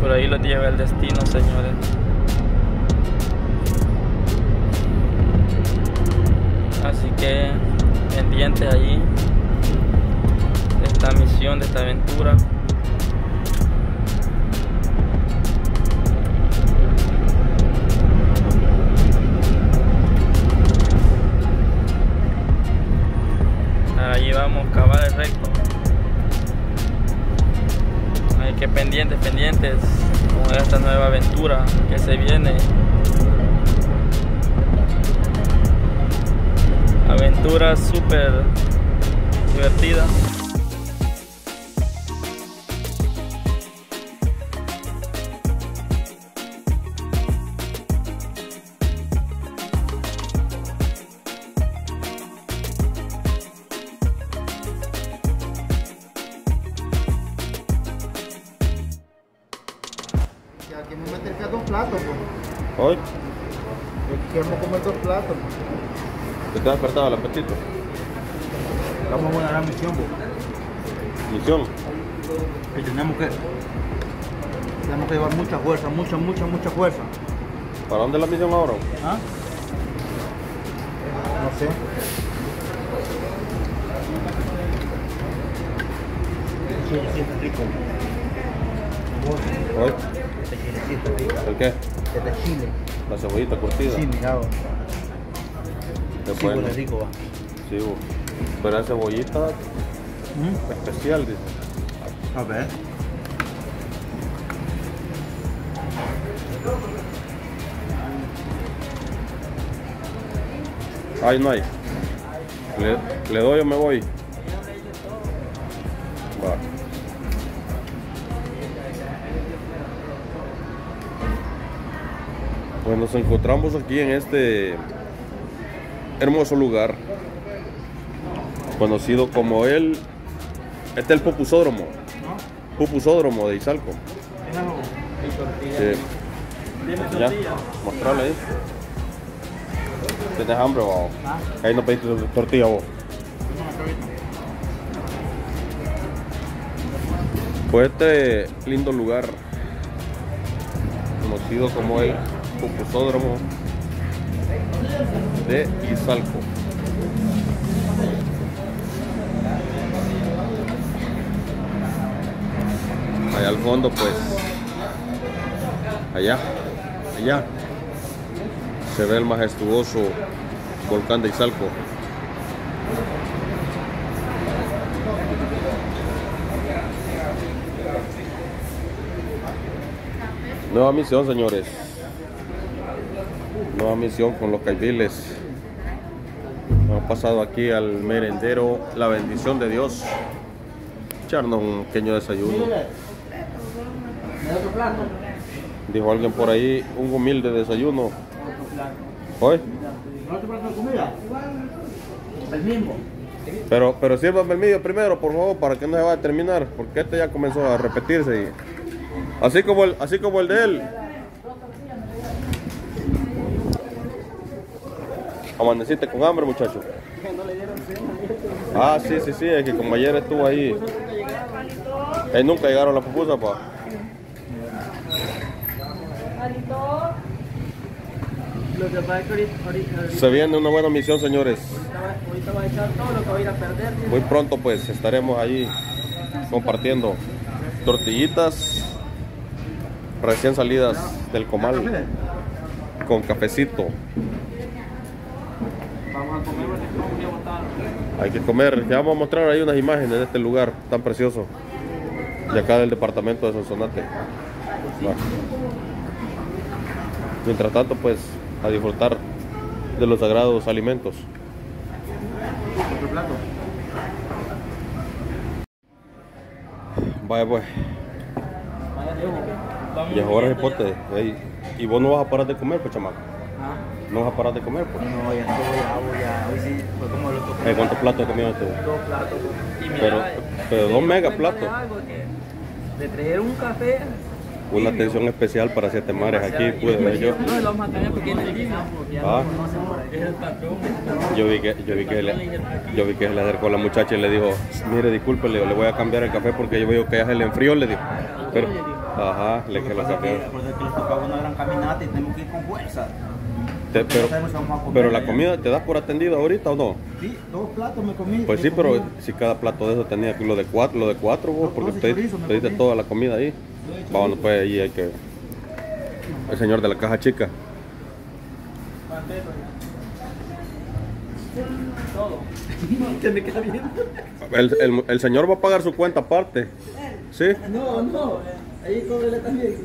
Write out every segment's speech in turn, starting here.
Por ahí los lleva el destino, señores. Así que pendientes ahí de esta misión, de esta aventura. Ahí vamos, cabal recto. Pendientes, pendientes con esta nueva aventura que se viene. Aventura súper divertida. Platos, pues. Hoy, Quiero comer dos platos. ¿te has despertado el apetito? Vamos a buena la misión, pues. Misión. Y tenemos que. Tenemos que llevar mucha fuerza, mucha, mucha, mucha fuerza. ¿Para dónde es la misión ahora? ¿Ah? No sé. Chilecito rico. Hoy, Este chilecito rico. ¿el qué? Este chile. La cebollita curtida. Sí, mira. vos. Qué Sí, bueno. rico, va. Sí, bu. pero es cebollita ¿Mm? especial, dice. A ver. Ay, no hay. ¿Le, le doy o me voy? Pues nos encontramos aquí en este hermoso lugar, conocido como el. Este es el Pupusódromo. Pupusódromo de Izalco. Sí. Ya, mostrarle ahí. ¿Tienes hambre o ¿Ah? Ahí no pediste tortilla vos. Pues este lindo lugar, conocido como el De Izalco. Allá al fondo, pues, allá, allá, se ve el majestuoso volcán de Izalco. Nueva misión, señores. Nueva misión con los caibiles. Hemos pasado aquí al merendero La Bendición de Dios. Echarnos un pequeño desayuno. Dijo alguien por ahí, un humilde desayuno. Hoy. El mismo. Pero, pero sírvame el mío primero, por favor, para que no se vaya a terminar, porque este ya comenzó a repetirse. y- así como el, así como el de él. Amaneciste con hambre, muchacho. Ah, sí, sí, sí, es que como ayer estuvo ahí. Él nunca llegaron las pupusas, pa. Se viene una buena misión, señores. va- ahorita va a echar todo lo que va a ir a perder. Muy pronto pues estaremos ahí compartiendo tortillitas recién salidas del comal con cafecito. Vamos a comer porque no voy a botar. Hay que comer. Ya vamos a mostrar ahí unas imágenes de este lugar tan precioso. De acá del departamento de Sonsonate. Mientras tanto pues a disfrutar de los sagrados alimentos. Vaya pues, Vaya viendo ya. pote. Y vos no vas a parar de comer, pues chamaco. Ah, No vas a parar de comer, pues. No, ya estuvo, ya, voy, ya. Hoy sí fue como lo tocó. Eh, ¿Cuántos platos comida tú? dos platos. Y mira, Pero- pero dos me mega platos. Le trajeron un café. Una atención especial para siete mares aquí pude ver yo. No, lo vamos a tener porque Ah. Yo vi que, yo vi que, le, yo vi que se le acercó a la muchacha y le dijo, mire, disculpe, le, le voy a cambiar el café porque yo veo que ya se le enfrió, le dijo. Pero, Ajá, le que Lo saqué. que, acuérdate que les tocaba una gran caminata y tenemos que ir con fuerza. Te- pero, no sabemos si vamos a comer pero la comida te das por atendido ahorita o no? Sí, dos platos me comí. Pues sí, pero si cada plato de eso tenía lo de cuatro, lo de cuatro vos, No, porque usted pediste toda la comida ahí. Vámonos pues ahí hay que. El señor de la caja chica. Que me queda bien. El, el- el señor va a pagar su cuenta aparte. ¿Sí? No, no. Ahí cóbrele también.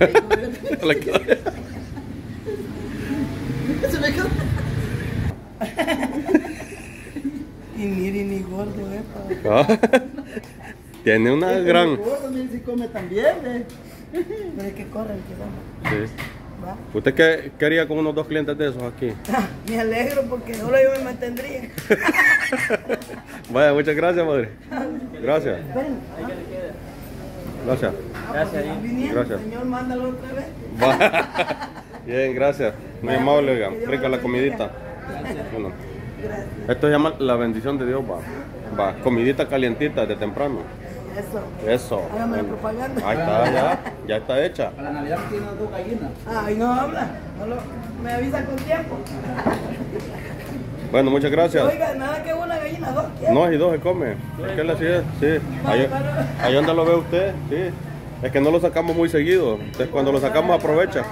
Le queda- Se me quedó. Y mire, ni gordo, eh. pa. Ah, Tiene una gran. Gordo, mire si come también, ¿eh? Pero es que corren, que vamos. Sí. Va. ¿Usted qué quería con unos dos clientes de esos aquí? Me alegro porque solo yo me mantendría. Vaya, muchas gracias, madre. Gracias. Gracias. Gracias. ahí. Viniendo, Gracias. señor, mándalo otra vez. Bien, gracias. Muy amable, oiga. Rica la comidita. Bueno, Gracias. esto se llama la bendición de Dios, va. Va, comidita calientita de temprano. Eso. Eso. Hágame la propaganda. Ahí está, ya. Ya está hecha. A la Navidad tiene dos gallinas. Ah, y no habla. No lo- me avisa con tiempo. Bueno, muchas gracias. Oiga, nada que una gallina, dos. ¿quién? No, y dos se come. Es que es, sí. Ahí, ahí donde lo ve usted, sí. Es que no lo sacamos muy seguido. Entonces cuando lo sacamos aprovecha.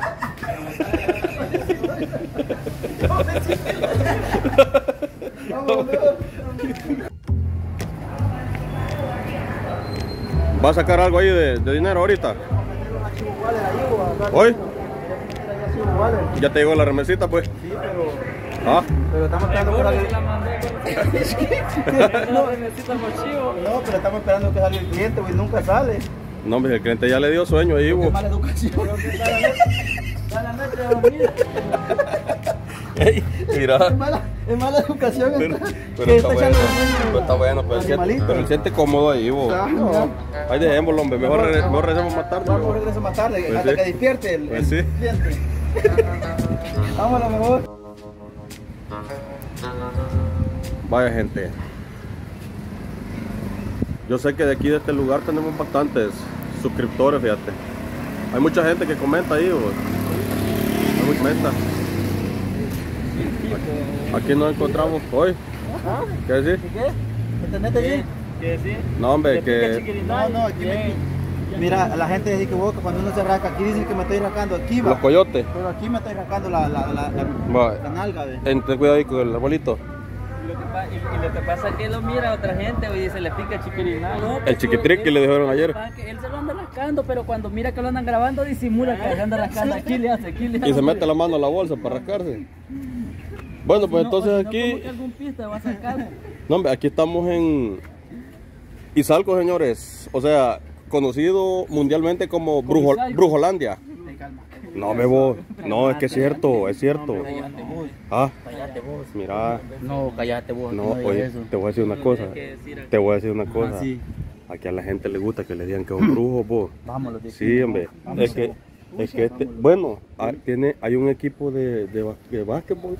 ¿Va a sacar algo ahí de, de dinero ahorita? ¿Hoy? ¿Ya te llegó la remesita pues? Sí, pero, ¿Ah? pero estamos esperando que salga La mandé. No, pero estamos esperando que salga el cliente, güey, nunca sale. No, hombre, el cliente ya le dio sueño ahí, bo. mala educación. Ey, mira. Es mala, es mala educación. Pero, pero está bueno, pero está bueno, pero él siente, pero él siente cómodo ahí. No, ahí dejémoslo, hombre, mejor, re- mejor regresemos más tarde. Bo. regresar más tarde, Pues hasta sí. que despierte el, Pues el sí. cliente. Lo mejor. Vaya gente. Yo sé que de aquí de este lugar tenemos bastantes suscriptores, fíjate. Hay mucha gente que comenta ahí, bo. Aquí nos encontramos hoy. ¿Qué decir? ¿Me entendiste bien? ¿Qué decir? No, hombre, que. No, no, aquí. Mira, la gente dice que vos, que cuando uno se rasca, aquí dicen que me estoy rascando aquí, va. los coyotes. Pero aquí me estoy rascando la, la, la, la, nalga, Ten cuidado ahí con el arbolito. Y lo, que pa- y, y lo que pasa es que lo mira a otra gente y dice, le pica chiquirinal. No, El chiquitric que le dijeron ayer. que Él se lo anda rascando, pero cuando mira que lo andan grabando, disimula que se anda rascando. Aquí le hace, aquí le hace. Y se mete la mano a la bolsa para rascarse. Bueno, pues no, si entonces no, aquí, como que algún pista va a sacar. no, hombre, aquí estamos en Izalco, señores. O sea, conocido mundialmente como. Brujolandia. No, bebo. No, es que es cierto, es cierto. Cállate vos, Ah, cállate vos. mira. No, cállate vos. No, oye, te voy a decir una cosa. Te voy a decir una cosa. sí. Aquí a la gente le gusta que le digan que es un brujo, vos. Vámonos. Sí, hombre. Es que, es que este, bueno, ah, tiene, hay un equipo de, de, de básquetbol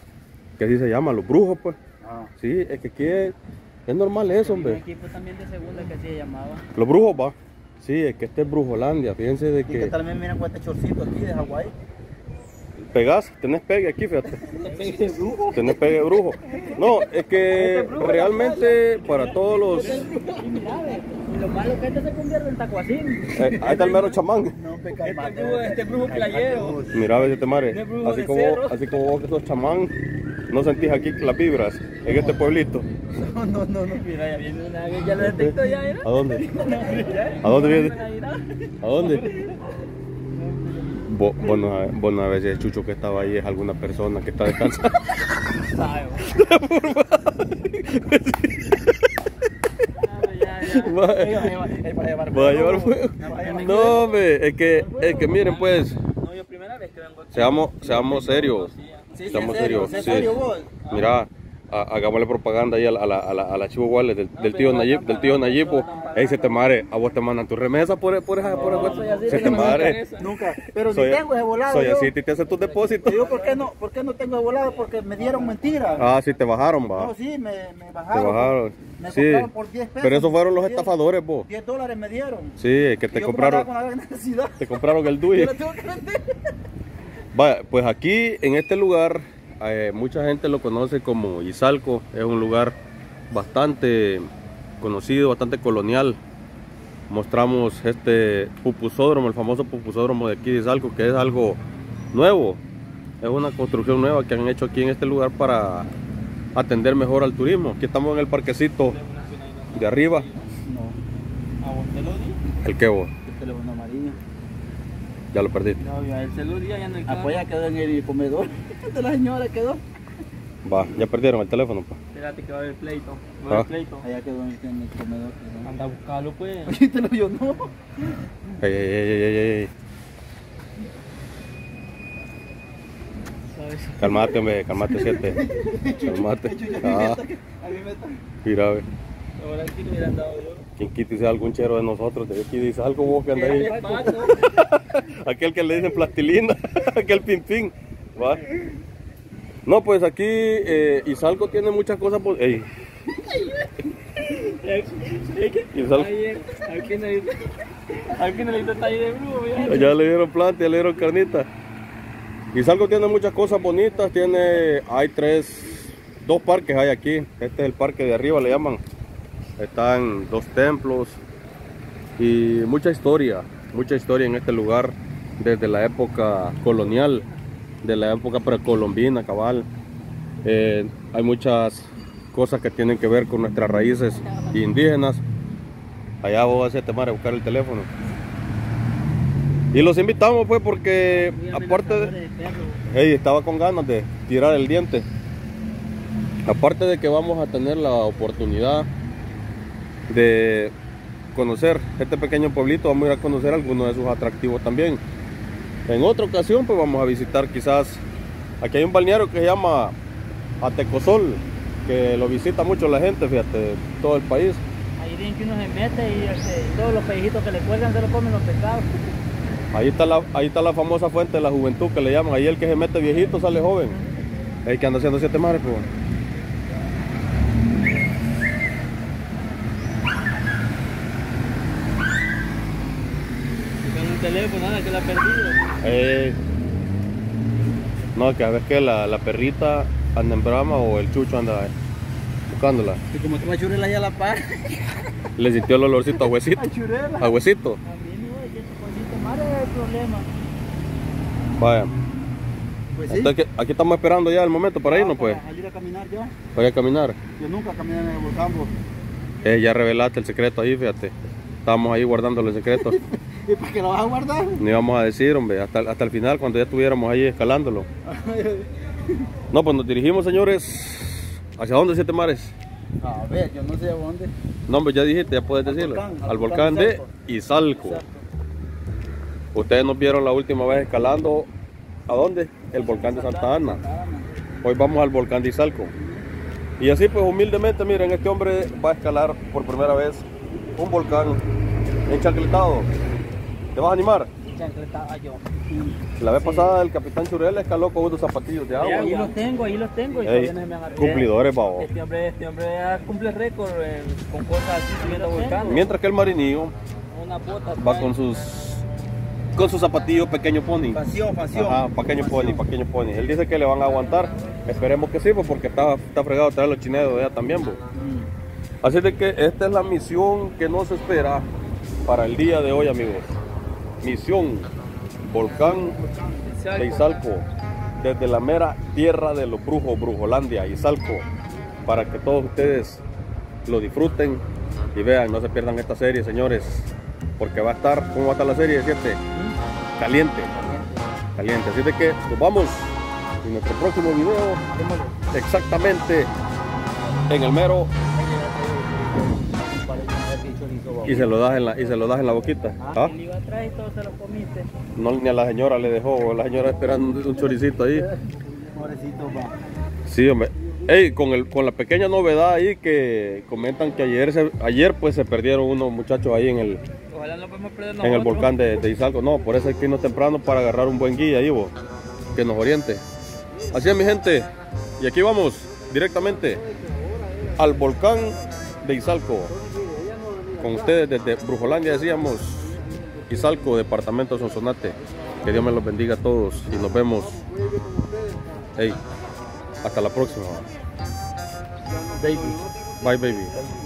que así se llama, los brujos, pues. Ah. Sí, es que aquí es, es normal eso, Un hombre. equipo también de segunda que así se llamaba. Los brujos, va. Sí, es que este es Brujolandia. Fíjense de Y que que también miran con este chorcito aquí de Hawái. pegás, tenés pegue aquí, fíjate. Tenés pegue brujo. No, es que realmente para todos los. Y mira, y lo malo que este se convierte en tacuacín. eh, ahí está el mero chamán. No, Este brujo, este brujo playero. Mira, a ver si te mare. De brujo Así como, así como vos que sos chamán, no sentís aquí las vibras en este pueblito. No, no, no, no. Mira, ya viene una vez, ya lo detecto ya, mira. ¿A dónde? ¿A dónde viene? ¿A dónde? Vos, no, sabés- si el chucho que estaba ahí es alguna persona que está descansando. Va va a llevar fuego. No, hombre, es que, es que miren pues, No, yo primera vez que vengo seamos, seamos serios. Sí, serio, serios. sí. serio vos. Mira, ha- hagámosle propaganda ahí a la, a la, a la, Chivo Wallet del, del tío Nayib, del tío Nayib. Ey, se te mare, a vos te mandan tu remesa por, por esa, por Se te mare. Nunca. Pero Soy, ni tengo ese volado. soy yo. así, te haces tus depósitos. Yo, ¿por qué no, por qué no tengo ese volado? Porque me dieron mentira. Ah, sí, te bajaron, va. No, sí, me, me Te bajaron. bajaron. Me Sí. compraron por 10 pesos. Pero esos fueron los 10 estafadores, vos. 10 dólares me dieron. Sí, que te compraron, con la te compraron el DUI. Vaya, pues aquí en este lugar eh, mucha gente lo conoce como Izalco, es un lugar bastante conocido, bastante colonial. Mostramos este pupusódromo, el famoso pupusódromo de aquí de Izalco, que es algo nuevo, es una construcción nueva que han hecho aquí en este lugar para atender mejor al turismo. Aquí estamos en el parquecito de arriba, No. ¿A vos te lo di? el que vos. Ya lo perdiste. No, ya el celular ya en el carro. Apoya quedó en el comedor de la señora, quedó. Va, ya perdieron el teléfono. pa. Espérate que va a haber pleito. Va a Ah. haber pleito. Allá quedó en el, comedor. quedó. Anda a buscarlo pues. Oye, te lo yo no. Ey, ey, ey, ey, ey. Calmate, hombre, calmate, siete. Calmate. Ah, A mí me está. mira, ve. Ahora sí le hubieran dado yo. ¿Quién quita y sea algún chero de nosotros? De aquí dice algo vos que ahí. ¿Qué pasa? Aquel que le dicen plastilina, aquel pin. ¿va? No, pues aquí eh, Izalco tiene muchas cosas. po- Ey, Izalco, taller de brujo, ya le dieron planta, ya le dieron carnita. Izalco tiene muchas cosas bonitas. Tiene, hay tres, dos parques hay aquí. Este es el parque de arriba, le llaman. Están dos templos y mucha historia, mucha historia en este lugar desde la época colonial, de la época precolombina, cabal. Eh, hay muchas cosas que tienen que ver con nuestras raíces indígenas. Allá vos vas a te a buscar el teléfono. Y los invitamos pues porque aparte de... Ey, estaba con ganas de tirar el diente. Aparte de que vamos a tener la oportunidad de conocer este pequeño pueblito, vamos a ir a conocer algunos de sus atractivos también. En otra ocasión, pues vamos a visitar quizás, aquí hay un balneario que se llama Atecosol, que lo visita mucho la gente, fíjate, todo el país. Ahí dicen que uno se mete y este, todos los pellejitos que le cuelgan se lo comen los pescados. Ahí está, la, ahí está la famosa fuente de la juventud que le llaman, ahí el que se mete viejito sale joven. El que anda haciendo siete mares, pues. Con un teléfono, nada, que la he perdido. Eh, no, que a ver que la, la perrita anda en brama o el chucho anda buscándola. Y como a churela ya a la par. Le sintió el olorcito a huesito. A churela. A huesito. También, güey, que ese pollito madre es el problema. Vaya. Pues sí. Entonces, aquí, aquí estamos esperando ya el momento para irnos, pues. Para salir a caminar yo. Voy a caminar. Yo nunca caminé en el volcán. Eh, ya revelaste el secreto ahí, fíjate. Estábamos ahí guardando el secreto. ¿Y para qué lo vas a guardar? Ni íbamos a decir, hombre, hasta, hasta el final, cuando ya estuviéramos ahí escalándolo. No, pues nos dirigimos, señores. ¿Hacia dónde, Siete Mares? A ver, yo no sé a dónde. No, hombre, ya dijiste, ya puedes Al decirlo. volcán, al al volcán volcán de Izalco. Ustedes nos vieron la última vez escalando. ¿A dónde? El volcán de Santa Ana. Hoy vamos al volcán de Izalco. Y así, pues humildemente, miren, este hombre va a escalar por primera vez un volcán enchancletado. ¿Te vas a animar? Chancletaba yo. La vez pasada el capitán Churel escaló con unos zapatillos de agua. Ahí los tengo, ahí los tengo y Ey, todavía no se me cumplidores, babo. Este hombre, este hombre ya cumple récord eh, con cosas así subiendo volcanes. Mientras que el marinillo Una bota. va con sus con sus zapatillos pequeño pony. Pasión, pasión. Ajá, pequeño pony, pequeño pony. Él dice que le van a aguantar. Esperemos que sí, pues, porque está, está fregado traer los chineros de allá también. pues. Así de que esta es la misión que nos espera para el día de hoy, amigos. Misión Volcán de Izalco, desde la mera tierra de los brujos, Brujolandia, Izalco, para que todos ustedes lo disfruten y vean, no se pierdan esta serie, señores, porque va a estar, ¿cómo va a estar la serie? Siete, caliente, caliente. Así de que nos vamos en nuestro próximo video, exactamente en el mero y se lo das en la, y se lo das en la boquita. ¿Ah? Le iba atrás y todo se lo comiste. No, ni a la señora le dejó, la señora esperando un choricito ahí. Pobrecito, va. Sí, hombre. Ey, con, el, con la pequeña novedad ahí que comentan que ayer, se- ayer pues se perdieron unos muchachos ahí en el, Ojalá no podemos perder en el volcán de, de Izalco. No, por eso hay que irnos temprano para agarrar un buen guía ahí, vos, que nos oriente. Así es, mi gente. Y aquí vamos directamente al volcán de Izalco. Con ustedes desde Brujolandia decíamos Izalco, departamento de Sonsonate. Que Dios me los bendiga a todos y nos vemos. Hey, hasta la próxima. Baby. Bye, baby.